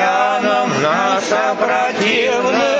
изъяном наша противная.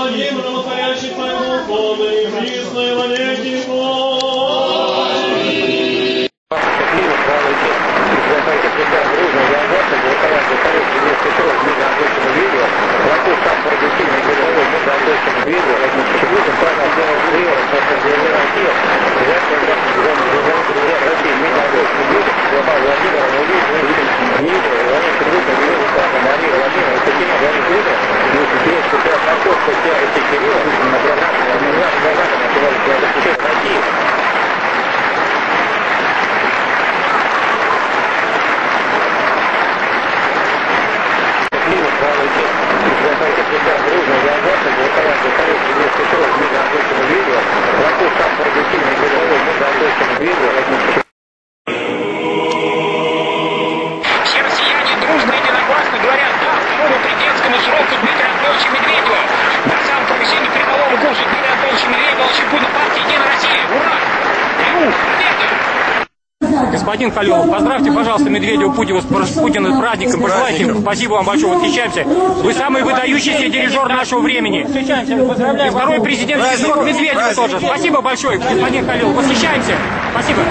Благим, равнотворящий Твоим Духом, и присно и во веки веков. Все россияне дружно и единогласно говорят «да» второму президентскому сроку Дмитрия Анатольевича Медведева. На самом повышении передового курса Дмитрия Анатольевича Медведева Чекуна партии «Единая Россия». Ура! Триумф! Победа! Господин Халилов, поздравьте, пожалуйста, Медведева Путина с Путина с праздником, пожелайте им. Спасибо вам большое, восхищаемся. Вы самый выдающийся дирижер нашего времени. Восхищаемся, поздравляем. Второй президентский срок Медведева тоже. Спасибо большое, господин Халилов, восхищаемся. Спасибо.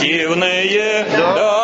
Дивные даруя,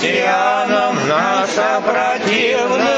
христианам наша противные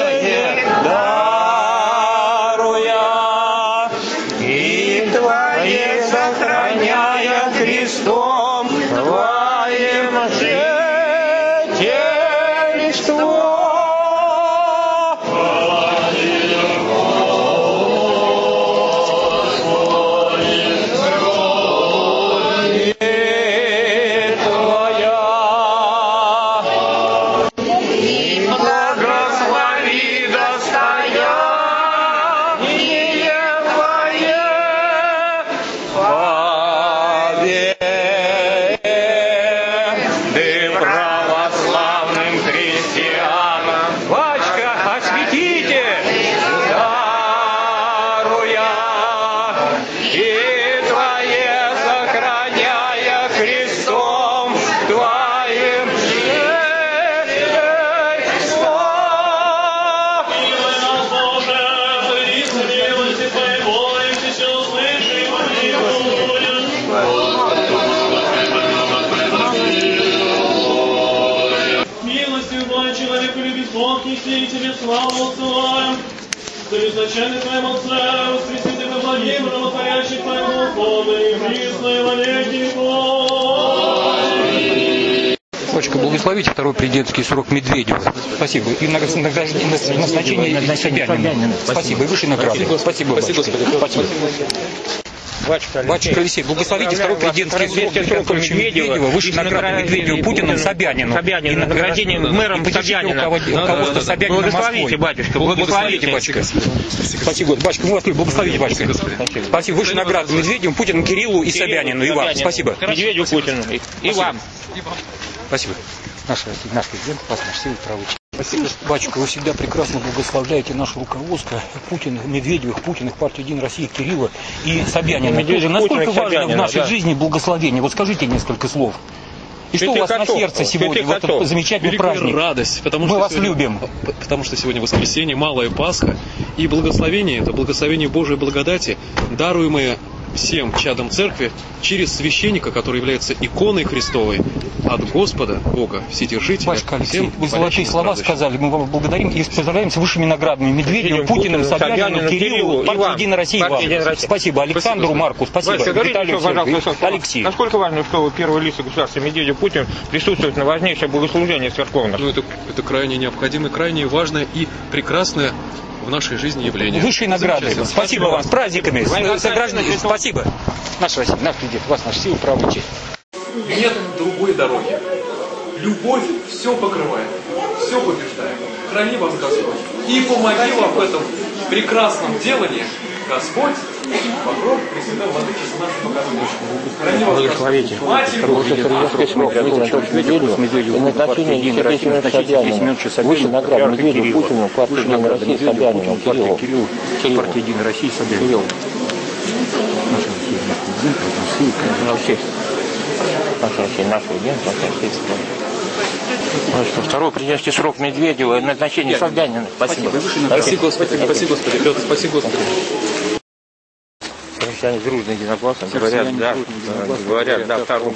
Твоей человеку любит Бог, и все, и Тебе славу отсылаем. Совершенный Твоим Отцем, воскреси Тебя благим, равнотворящий Твоим Духом, и присно и во веки веков. Дочка, благословите второй президентский срок Медведева. Спасибо. И назначение Собянина. Спасибо. И высшей награды. Спасибо. Спасибо. Спасибо. Батюшка Алексей, благословите второй президентский срок Анатольевича Медведева, высшей награды Медведева, Путина, Собянину. Собянину, И награждение мэром Собянина. руковод- Ну, руководство да, Собянина благословите, батюшка, Благословите, батюшка. Спасибо, батюшка, мы вас любим. Благословите, батюшка. Спасибо. Высшей награды Медведеву, Путину, Кириллу и Собянину. И вам. Спасибо. Медведю Путину. И- вам. Спасибо. Наш, наш президент, пас наш силы правый. Батюшка, вы всегда прекрасно благословляете наше руководство Путин, Медведевых, Путиных, партии Единая Россия, Кирилла и Собянина. Медведев, Тоже насколько Путин важно в Собянина, нашей да. жизни благословение? Вот скажите несколько слов. И что у вас на сердце сегодня, в этот замечательный Великая праздник? радость, потому Мы что вас сегодня- любим. Потому что сегодня воскресенье, малая Пасха, и благословение это благословение Божией благодати, даруемое всем чадам церкви через священника, который является иконой Христовой от Господа, Бога, Вседержителя. Батюшка Алексей, всем вы золотые слова сказали. Мы вам благодарим и поздравляем с высшими наградами. Медведеву, Путину, Собянину, Кириллу, партии. «Единая Россия». Спасибо. Александру, Спасибо. Марку, спасибо. Скажите Виталию, еще, Алексею. Насколько важно, что первый лица государства Медведев Путин присутствует на важнейшее богослужении церковных? Ну, это, это крайне необходимо, крайне важное и прекрасное в нашей жизни явление. Высшей награды. Замечательно. Спасибо вам. С праздниками. С согражданами. Спасибо. Наша Россия, наш президент, вас наша сила, право и честь. Нет другой дороги. Любовь все покрывает, все побеждает. Храни вас Господь. И помоги вам в этом прекрасном делании Господь, покров И назначение Сергея Семеновича Собянина, выше награды Медведеву, Путину, партии Единой России, Собянину, Кириллу. Партии Единой России Собянин. Кирилл. Наша Россия, наш президент, Россия, наша честь. Наша Россия, наш президент, наша честь. Ну что, второй президентский срок Медведева, назначение Собянина. Спасибо. Спаси Господи, спаси Господи, Петр, спаси Господи. Россияне дружно единогласно говорят, да, э, говорят, да, второму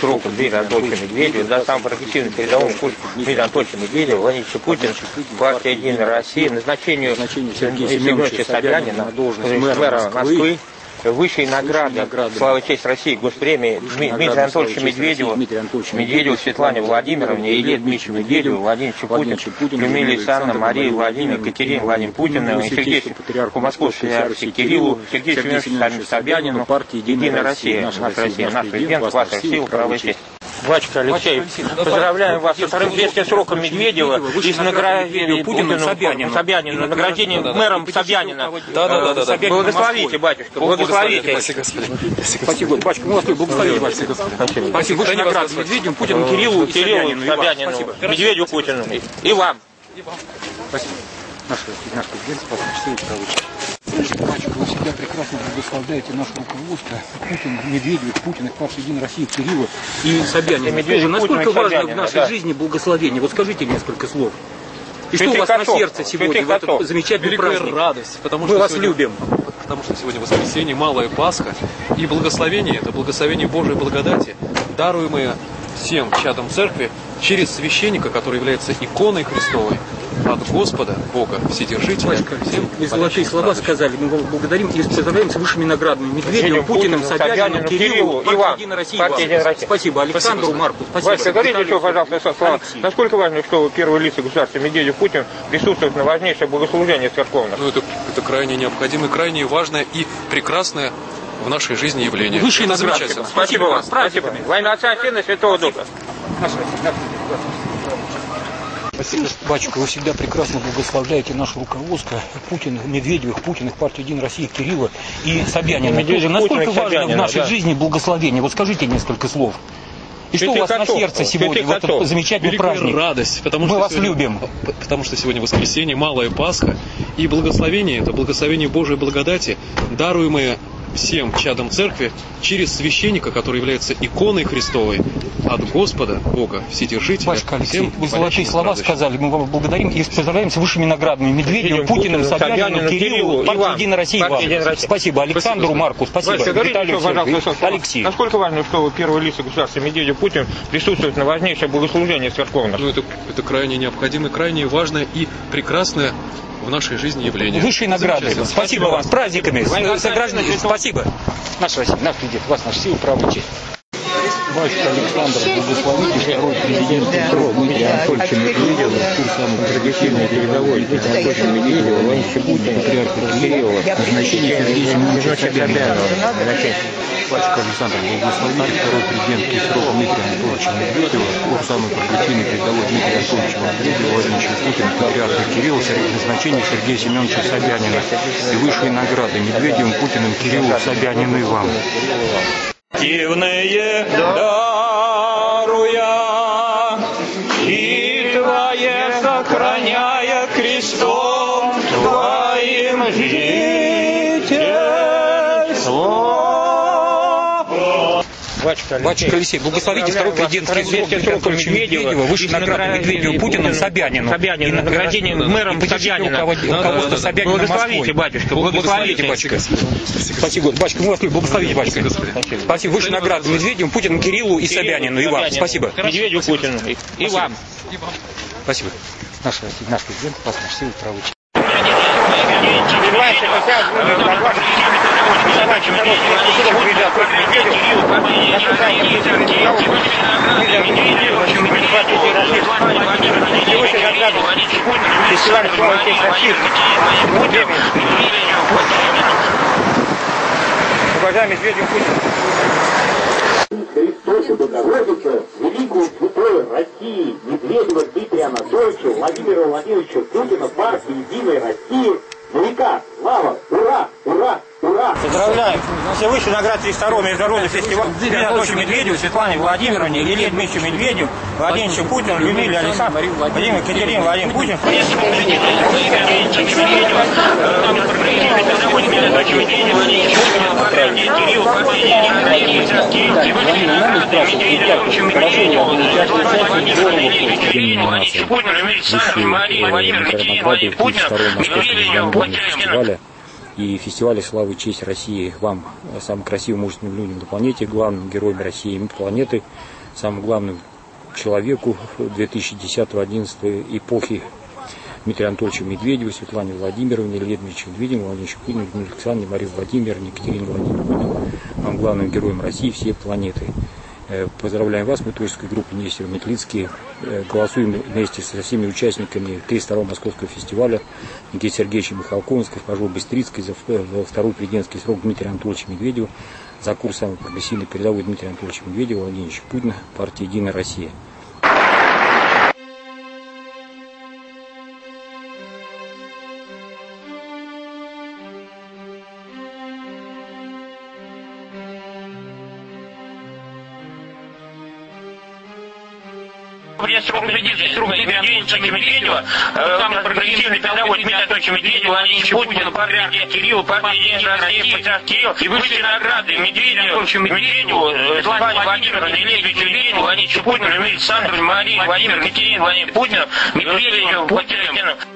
сроку Дмитрия Анатольевича Медведева, да, сам прогрессивный передовой курс Дмитрия Анатольевича Медведева, Владимир Путин, партия Единая Россия, назначению Сергея Семеновича Собянина, мэра Москвы, высшей награды, слава и честь России, госпремии Дми- Дмитрия Анатольевича Медведева, Медведеву Светлане Владимировне, Илье Дмитриевичу Медведеву, Владимировичу Путину, Людмиле Александровне, Марии Владимировне, Екатерине Владимировне Путину, Сергею Патриарху Московской Патриархе Кириллу, Сергею Семеновичу Собянину, Единая Россия, наша Россия, наш президент, ваша сила, право и. Батюшка Алексей, поздравляем вас со вторым президентским сроком Медведева и с награждением Путину, Собянину, Собянину, награждением мэром Собянина. Да, да, да, да. Благословите, батюшка, благословите. Господи. Спасибо, батюшка, мы вас благословили, батюшка. Спасибо. Высшей награды Медведеву, Путину, Кириллу, Кириллу, Собянину. И вам. Собянину, Спасибо. Медведю Путину. И вам. Спасибо. Наш, наш президент, вас Батюшка, вы всегда прекрасно благословляете наше руководство, Путин, Медведев, Путин, партия Единой России, Кирилла и Собянина. Медведев, насколько Путин важно в нашей да. жизни благословение? Вот скажите несколько слов. И что у вас на сердце сегодня, в этот замечательный Великая праздник? радость, потому Мы что вас сегодня- любим. Потому что сегодня воскресенье, малая Пасха, и благословение, это благословение Божией благодати, даруемое всем чадам церкви через священника, который является иконой Христовой, от Господа, Бога, Вседержителя. Батюшка, всем вы золотые слова радости. сказали. Мы благодарим и поздравляем с высшими наградами. Медведевым, Путиным, Собяниным, Кириллу, и партия вам. Единой России. Партия. Спасибо. Александру, Спасибо. Марку. Спасибо. Батюшка, скажите еще, пожалуйста, слова. Алексей. Насколько важно, что первые лица государства Медведев Путин присутствуют на важнейшем богослужении церковном? Ну, это, это крайне необходимое, крайне важное и прекрасное в нашей жизни явление. Высшие награды. замечательно. Спасибо вам. Спасибо. Во имя Отца, Сына Святого Духа. Наша Наш Батюшка, вы всегда прекрасно благословляете наше руководство, Путин, Медведевых, Путиных, партии Единой России, Кирилла и Собянина. Медведев, Насколько важно в нашей да. жизни благословение? Вот скажите несколько слов. И что у вас на сердце сегодня, в этот замечательный Великая праздник? радость, потому Мы что вас сегодня- любим. Потому что сегодня воскресенье, малая Пасха, и благословение, это благословение Божией благодати, даруемое всем чадам церкви через священника, который является иконой Христовой, от Господа, Бога, Вседержителя. Батюшка Алексей, всем вы золотые слова страждущим. сказали. Мы вам благодарим и поздравляем с высшими наградами. Путиным, Путиным, Собяниным, Собяниным, Кириллу, партии. Единой России. Партия вам. Единой России. Спасибо. Александру, Господи. Марку. Спасибо. Скажите Виталию, еще. Алексей. Насколько важно, что первые лица государства Медведев Путин присутствуют на важнейшем богослужении церковном? Ну, это, это крайне необходимое, крайне важное и прекрасное в нашей жизни явление. Высшие награды. Замечательно. Спасибо вам. С праздниками. С согражданами. Отца, Спасибо. Наша Россия, наш президент, вас наша сила, право и честь. Батюшка Александр, благословите второй президент срок Дмитрия Анатольевича Медведева, курс самый прогрессивный передовой Дмитрия Анатольевича Медведева, Владимировича Путина, патриарха Кирилла, назначение Сергея Семеновича Собянина. Батюшка Александр, благословите второй президентский срок Дмитрия Анатольевича Медведева, курс самый прогрессивный передовой Дмитрия Анатольевича Медведева, Владимировича Путина, патриарха Кирилла, назначение Сергея Семеновича Собянина. И высшие награды Медведевым, Путиным, Кириллу, Собянину и вам. Дивные даруя, Батюшка Батюшка Алексей, благословите второй президентский срок Анатольевича Медведева, высшие награды Медведеву, Путину, Собянину. Собянину, И награждением мэром Собянина. Руководство Собянина Благословите, батюшка, Благословите, батюшка. Спасибо, батюшка, мы вас любим. Благословите, батюшка. Спасибо. Высшие награды Медведеву, Путину, Кириллу и Собянину. И вам. Спасибо. Медведю Путину. И- И вам. Спасибо. Наш, Россия, наш президент, вас наша сила, право и честь. Фестиваль и честь России». Путин, Медведеву, Владимиру. Уважаемый Медведев Путин. Христосу Богородицу, великую святую России, Медведева Дмитрия Анатольевича, Владимира Владимировича Путина, партии Единой России, на века, слава, ура, ура! Поздравляем! Все высшие награды 32 международный фестиваль Анатольевичу Медведеву, Светлане Владимировне, Илье Дмитриевичу Медведеву, Владимировичу Путину, Людмиле Александровне, Владимиру Екатерине, Владимир Путин. фестиваля и фестиваля «Славы и честь России» вам, самым красивым мужественным людям на планете, главным героем России и планеты, самым главным человеку 2010-2011 эпохи Дмитрию Анатольевичу Медведеву, Светлане Владимировне, Дмитриевичу Медведеву, Владимиру Путину, Людмиле Александровне, Марии Владимировне, Екатерине Владимировне, вам главным героем России всей планеты. Э, Поздравляем вас, мы творческой группе Нестер Метлицкий. Э, Голосуем вместе со всеми участниками 32-го Московского фестиваля Никитой Сергеевичем Михалковым, с госпожой Быстрицкой за во второй президентский срок Дмитрия Анатольевича Медведева, за курс самой прогрессивной передовой Дмитрия Анатольевича Медведева, Владимировича Путина, партия «Единая Россия». Придется победить друга Дмитрия Анатольевича Медведева, там прогрессивный передовой Дмитрия Анатольевича Медведева, Владимировича Путина, патриарх Кирилл, партия Единая Россия, Кирилл, и высшие награды Медведеву, Анатольевичу Медведеву, Светлане Владимировне, Илье Медведеву, Владимировичу Путину, Александровне, Марии Владимир, Екатерине Владимир Путину, Медведеву, Путину.